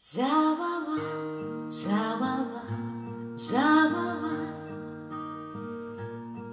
ざわわざわわざわわ。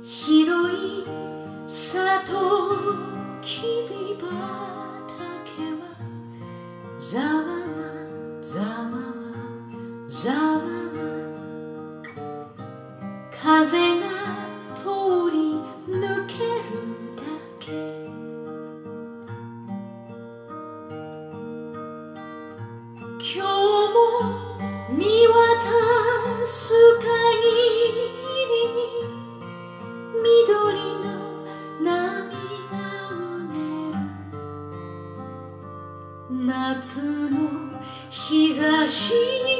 広い砂里きび畑は。ざわわざわわざわ。夏の日差しに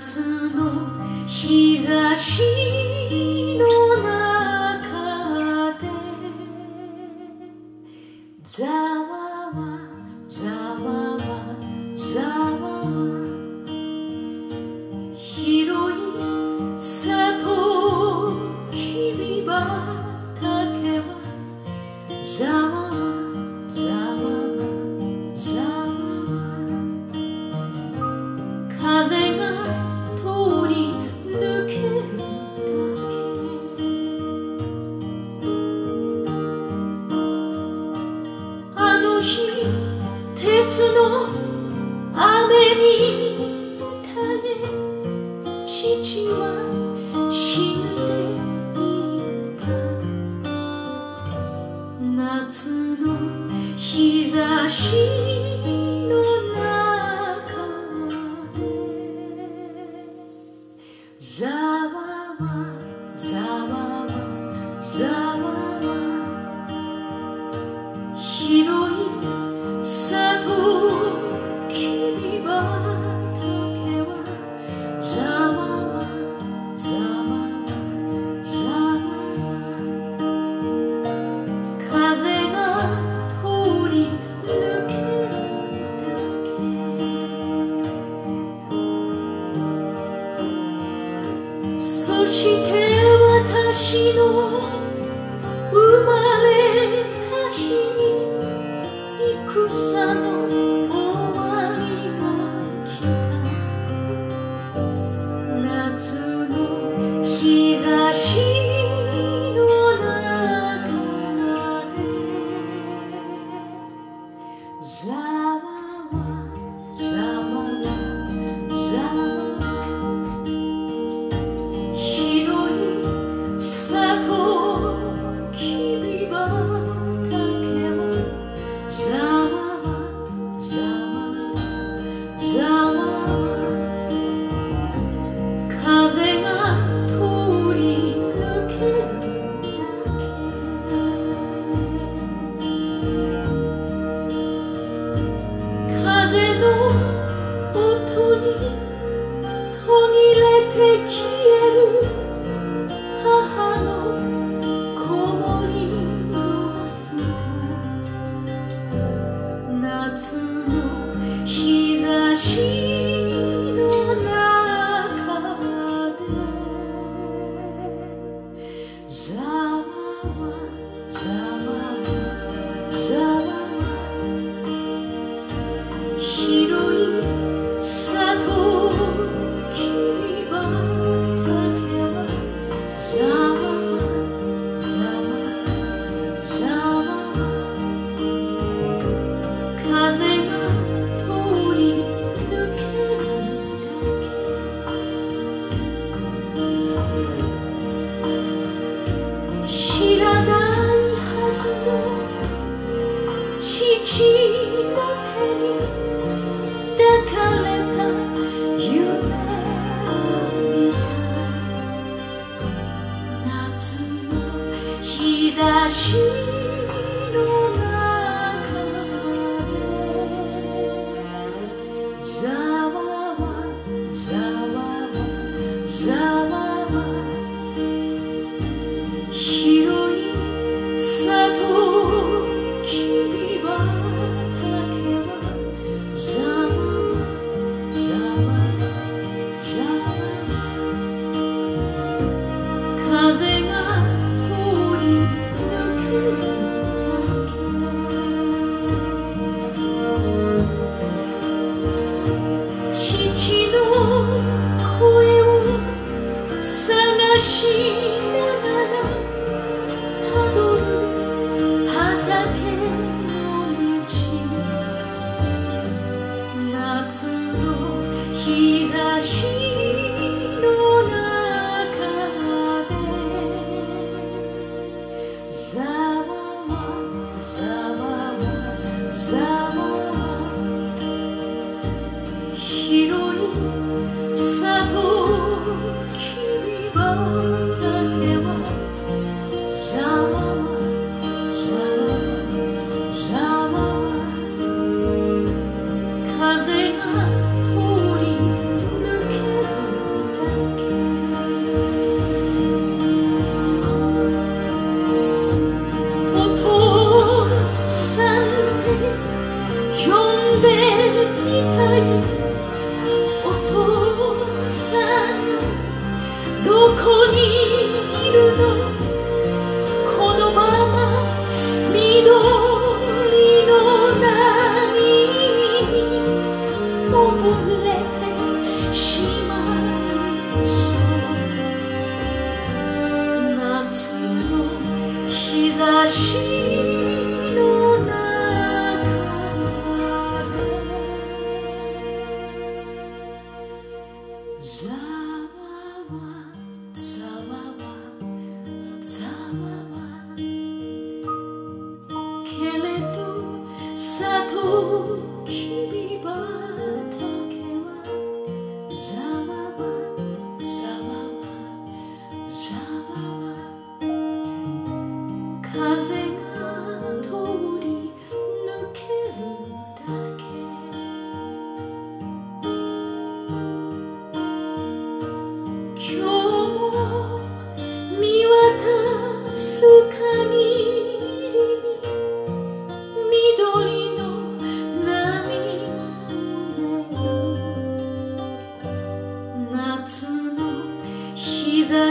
夏の日差しのスの雨に Zama you. she 我不累。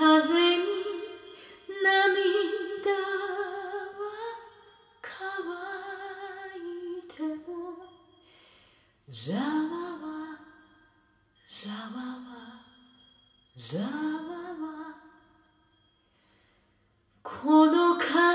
Cause この風